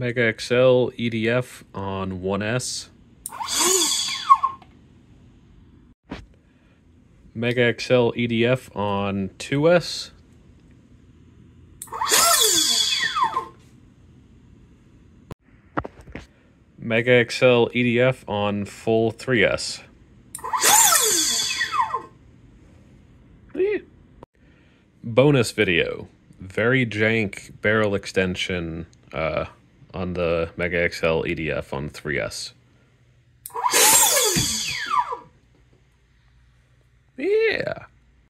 Mega XL EDF on 1S. Mega XL EDF on 2S. Mega XL EDF on full 3S. Eh. Bonus video. Very jank barrel extension uh, on the Mega XL EDF on 3S. Yeah.